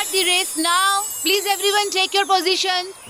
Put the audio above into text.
start the race now. Please everyone take your position.